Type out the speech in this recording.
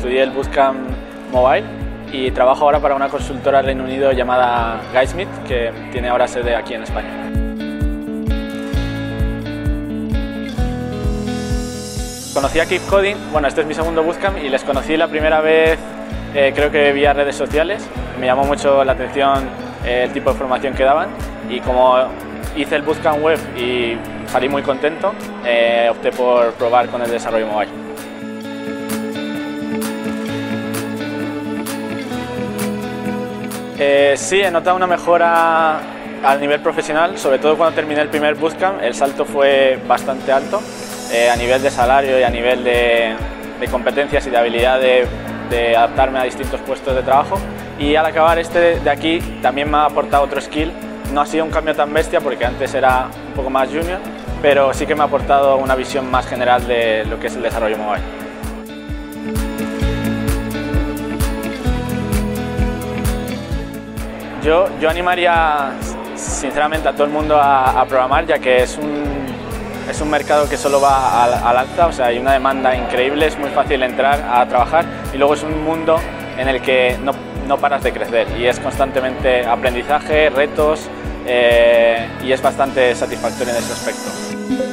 estudié el Bootcamp Mobile y trabajo ahora para una consultora del Reino Unido llamada Guysmith, que tiene ahora sede aquí en España. Conocí a Keep Coding, bueno, este es mi segundo Bootcamp y les conocí la primera vez, eh, creo que vía redes sociales. Me llamó mucho la atención eh, el tipo de formación que daban y como hice el Bootcamp web y salí muy contento, eh, opté por probar con el desarrollo mobile. Eh, sí, he notado una mejora a nivel profesional, sobre todo cuando terminé el primer bootcamp, el salto fue bastante alto eh, a nivel de salario y a nivel de, competencias y de habilidad de, de, adaptarme a distintos puestos de trabajo. Y al acabar este de aquí también me ha aportado otro skill. No ha sido un cambio tan bestia porque antes era un poco más junior, pero sí que me ha aportado una visión más general de lo que es el desarrollo mobile. Yo, yo animaría sinceramente a todo el mundo a, programar ya que es un, es un mercado que solo va al, alza, o sea, hay una demanda increíble, es muy fácil entrar a trabajar y luego es un mundo en el que no, no paras de crecer y es constantemente aprendizaje, retos eh, y es bastante satisfactorio en ese aspecto.